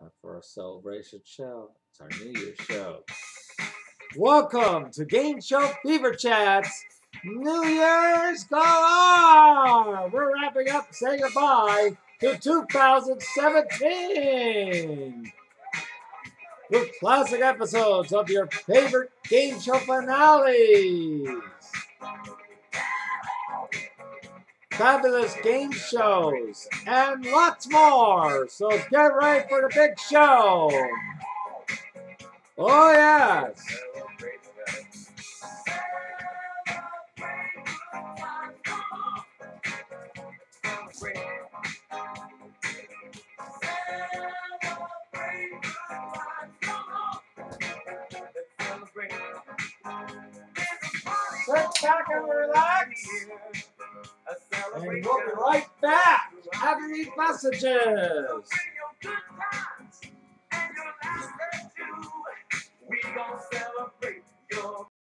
Time for our celebration show. It's our New Year's show. Welcome to Game Show Fever Chats. New Year's Galore! We're wrapping up, saying goodbye to 2017 with classic episodes of your favorite game show finales. Fabulous game shows and lots more. So get ready for the big show. Oh, yes. Sit back and relax. And we'll be right back. After these messages. We gon' celebrate